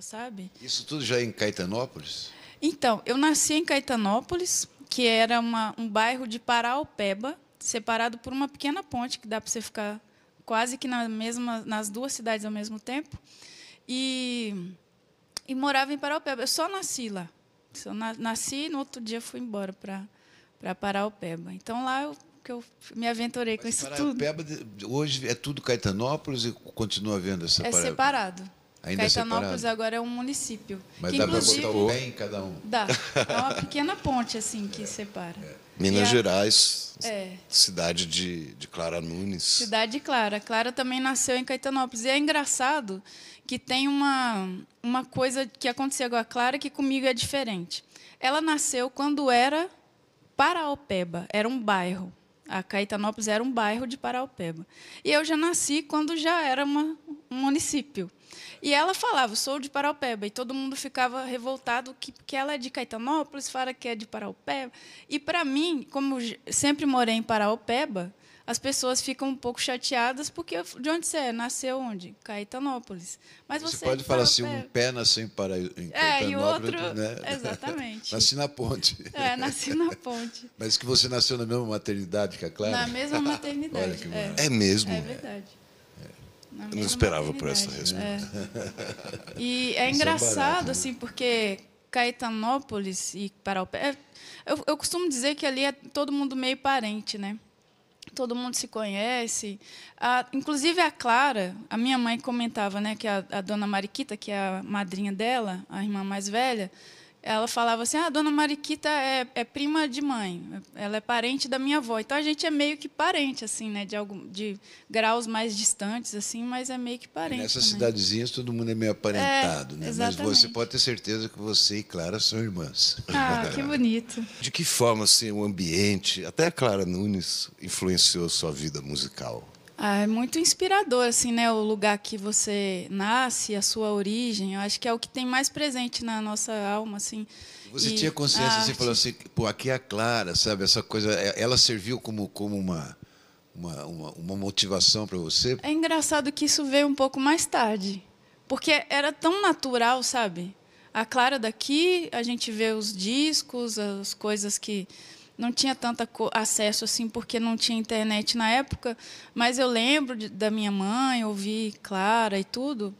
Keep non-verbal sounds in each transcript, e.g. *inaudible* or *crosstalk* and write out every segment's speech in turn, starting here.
sabe? Isso tudo já em Caetanópolis? Então, eu nasci em Caetanópolis, que era uma, um bairro de Paraupeba, separado por uma pequena ponte, que dá para você ficar quase que na mesma, nas duas cidades ao mesmo tempo. E, e morava em Paraupeba. Eu só nasci lá. Eu nasci e no outro dia fui embora para Paraupeba. Então, lá eu que eu me aventurei com Mas isso Paraupeba, tudo. Hoje é tudo Caetanópolis e continua havendo essa É separado. Ainda é Caetanópolis é agora é um município. Mas que, dá para botar o pé em cada um? Dá. *laughs* É uma pequena ponte assim que separa. É. Minas a, Gerais, é. cidade de, de Clara Nunes. Cidade de Clara. Clara também nasceu em Caetanópolis. E é engraçado que tem uma, uma coisa que aconteceu com a Clara que comigo é diferente. Ela nasceu quando era Paraopeba, era um bairro. A Caetanópolis era um bairro de Paraupeba. E eu já nasci quando já era uma, um município. E ela falava, sou de Paraupeba. E todo mundo ficava revoltado que, que ela é de Caetanópolis, fala que é de Paraupeba. E, para mim, como sempre morei em Paraupeba, as pessoas ficam um pouco chateadas porque de onde você é? Nasceu onde? Caetanópolis. Mas você, você pode é falar assim, um pé nasceu em, para, em É, e o outro, né? exatamente. *laughs* nasci na ponte. É, nasci na ponte. *laughs* Mas que você nasceu na mesma maternidade que a Clara? Na mesma *laughs* maternidade. é. é mesmo? É verdade. Eu não esperava por essa resposta. É. E *laughs* é, é engraçado, barato, né? assim, porque Caetanópolis e Paraupé... É, eu, eu costumo dizer que ali é todo mundo meio parente, né? todo mundo se conhece. A, inclusive a Clara, a minha mãe comentava, né, que a, a, dona Mariquita, que é a madrinha dela, a irmã mais velha, ela falava assim: ah, a dona Mariquita é, é, prima de mãe, ela é parente da minha avó. Então a gente é meio que parente, assim, né? De, algum, de graus mais distantes, assim, mas é meio que parente. E nessas também. cidadezinhas todo mundo é meio aparentado, é, né? Exatamente. Mas você pode ter certeza que você e Clara são irmãs. Ah, que bonito. *laughs* De que forma assim, o ambiente, até a Clara Nunes, influenciou sua vida musical? Ah, é muito inspirador, assim, né? O lugar que você nasce, a sua origem. Eu acho que é o que tem mais presente na nossa alma, assim. Você e tinha consciência, você falou assim, pô, aqui é a Clara, sabe? Essa coisa, é, ela serviu como, como uma, uma, uma, uma motivação para você? É engraçado que isso veio um pouco mais tarde. Porque era tão natural, sabe? A Clara daqui, a gente vê os discos, as coisas que não tinha tanto acesso assim porque não tinha internet na época, mas eu lembro de, da minha mãe, ouvi Clara e tudo.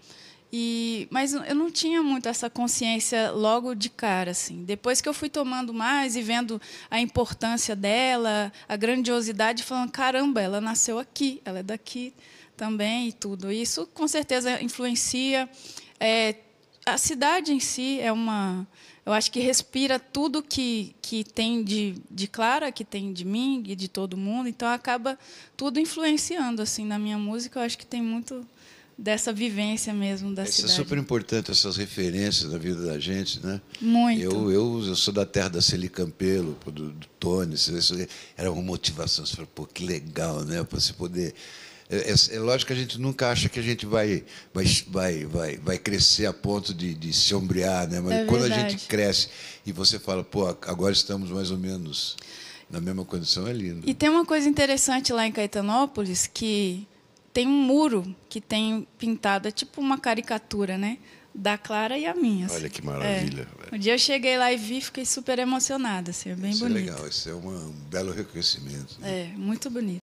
E, mas eu não tinha muito essa consciência logo de cara assim. Depois que eu fui tomando mais e vendo a importância dela, a grandiosidade, falando caramba, ela nasceu aqui, ela é daqui também e tudo. Isso com certeza influencia. É, a cidade em si é uma eu acho que respira tudo que, que tem de, de Clara, que tem de mim e de todo mundo. Então acaba tudo influenciando assim na minha música. Eu acho que tem muito dessa vivência mesmo da Isso cidade. Isso é super importante essas referências na vida da gente, né? Muito. Eu, eu, eu sou da terra da Celi Campelo, do, do Tony. Isso era uma motivação. Você fala, pô, que legal, né? Para você poder é, é, é, lógico que a gente nunca acha que a gente vai, vai, vai, vai, vai crescer a ponto de, de se ombrear, né? Mas é quando a gente cresce e você fala, pô, agora estamos mais ou menos na mesma condição, é lindo. E tem uma coisa interessante lá em Caetanópolis que tem um muro que tem pintado, é tipo uma caricatura, né? Da Clara e a minha. Olha que maravilha. É. Um dia eu cheguei lá e vi, fiquei super emocionada, assim, é bem isso bonito. é legal, isso é uma, um belo reconhecimento. Né? É, muito bonito.